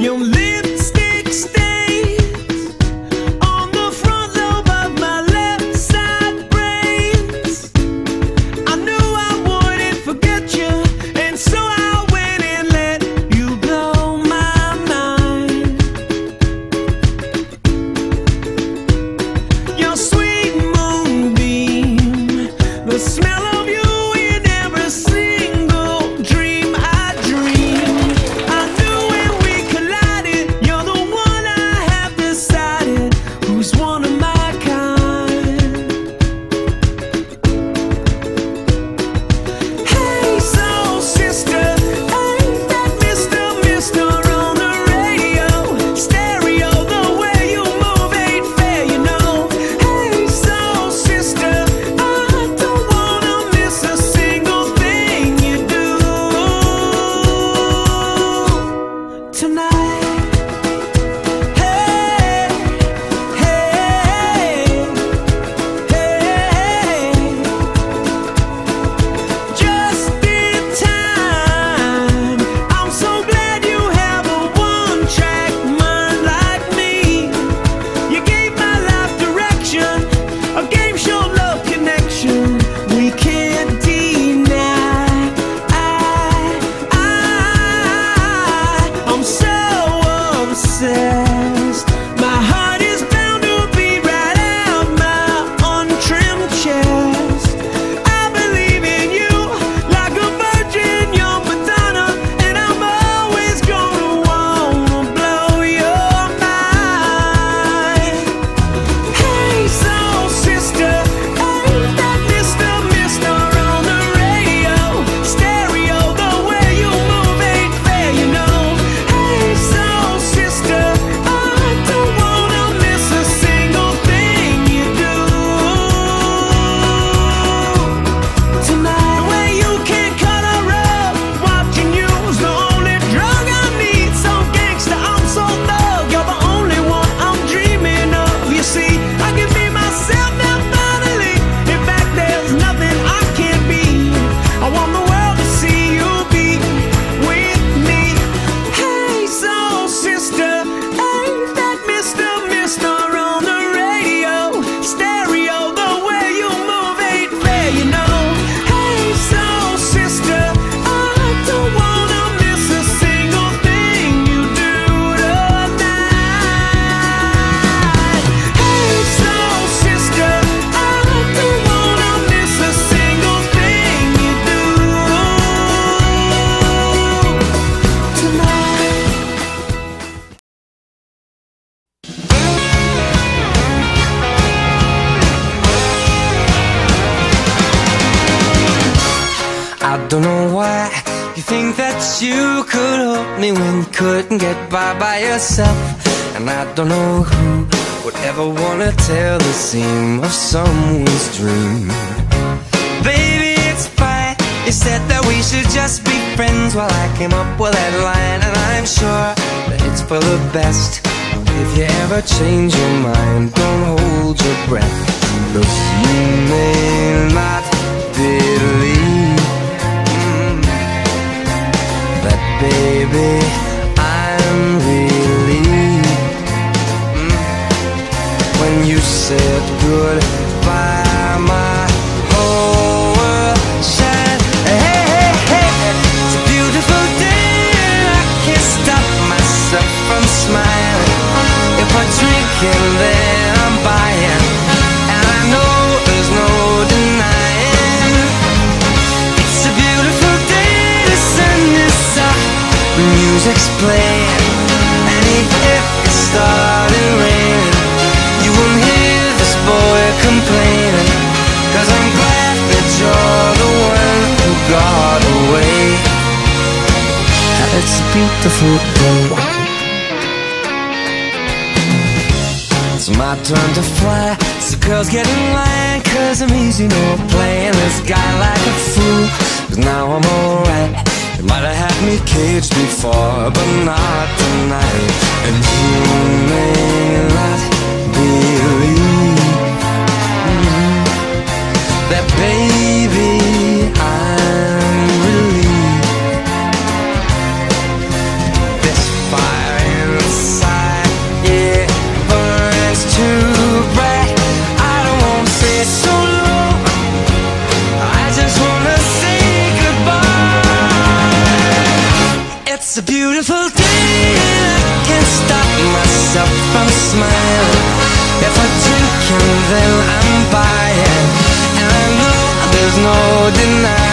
You'll leave. Don't know why you think that you could help me when you couldn't get by by yourself. And I don't know who would ever wanna tell the seam of someone's dream. Baby, it's fine. You said that we should just be friends while I came up with that line, and I'm sure that it's for the best. If you ever change your mind, don't hold your breath. Cause you may not baby, Beautiful day. It's my turn to fly. So girls get in line, cause I'm easy, no playing this guy like a fool. Cause now I'm alright. You might have had me caged before, but not tonight. And you may It's a beautiful day. And I can't stop myself from smiling. If I drink and then I'm buying. And I know there's no denying